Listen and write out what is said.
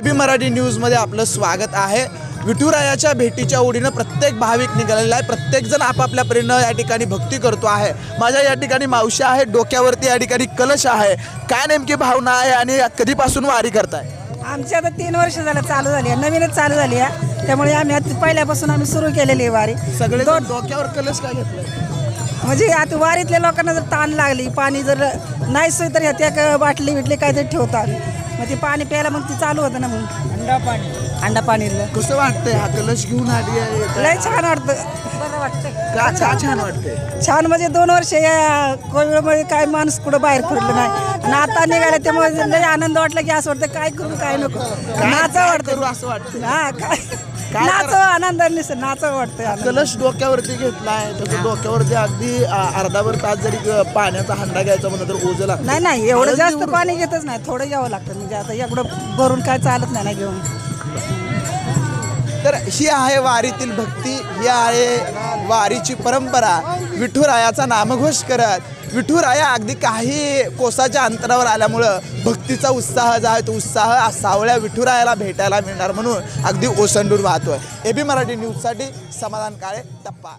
बी मराठी न्यूजमध्ये आपलं स्वागत आहे. विठुरायाच्या भेटीच्या ओढीनं प्रत्येक भाविक निघालेला आहे. प्रत्येकजण आपापल्या परीनं या ठिकाणी भक्ती करतो आहे. माझ्या या ठिकाणी मावशी आहे डोक्यावरती या ठिकाणी कलश आहे. काय नेमकी भावना आहे आणि कधीपासून वारी करताय? आमची आता तीन वर्ष झालं चालू झाली आहे. नवीनच चालू झाली आहे. त्यामुळे आम्ही आता पहिल्यापासून आम्ही सुरू केलेली आहे वारी. सगळे दोन डोक्यावर कलश काय घेतलं म्हणजे आता वारीतल्या लोकांना जर ताण लागली पाणी जर नाही सोय तर ह्यात एक बाटली बिटली काहीतरी ठेवतात. मग ते पाणी प्यायला मग ते चालू होतं ना मग. अंडा पाणी. अंडा पाणी. कसं वाटतंय? हा कलश घेऊन आली आहे. लय छान वाटतं. का? छान म्हणजे दोन वर्ष या कोविडमुळे काय माणूस कुठं बाहेर फिरलं नाही. आणि आता निघाला त्यामुळे लय आनंद वाटला की असं वाटतं काय करू काय नको. नाचं वाटतं असं वाटतं हा काय? नाचो आनंदाने नाचो वाटतं आनंद. कलश डोक्यावरती घेतलाय. तर डोक्यावरती अगदी आ, अर्धाभर तास जरी पाण्याचा हंडा घ्यायचा म्हणलं तर ओझं लागतं नाही नाही एवढं जास्त. पाणी घेतच नाही. थोडं घ्यावं लागतं. म्हणजे आता एवढं भरून काय चालत नाही ना घेऊन. तर ही आहे वारीतील भक्ती. ही आहे वारीची परंपरा विठुरायाचा नामघोष करत विठुराया अगदी काही कोसाच्या अंतरावर आल्यामुळं भक्तीचा उत्साह जो आहे तो उत्साह सावळ्या विठुरायाला भेटायला मिळणार म्हणून अगदी ओसंडून वाहतोय. ए बी मराठी न्यूजसाठी समाधान काळे टप्पा.